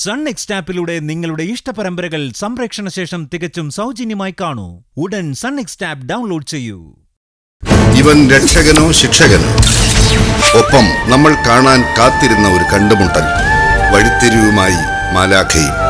Sun next ആപ്പിലൂടെ നിങ്ങളുടെ ഇഷ്ടപരമ്പരകൾ സംപ്രേക്ഷണ ശേഷം തികച്ചും സൗജന്യമായി കാണൂ. ഉടൻ സൺ നെക്സ്റ്റ് ആപ്പ് ഡൗൺലോഡ് ചെയ്യൂ. ഇവൻ രക്ഷകനോ ശിക്ഷകനോ? ഒപ്പം നമ്മൾ കാണാൻ കാത്തിരുന്ന ഒരു കണ്ടുമുട്ടൽ. വഴിത്തിരിവുമായി മാലാഖയും.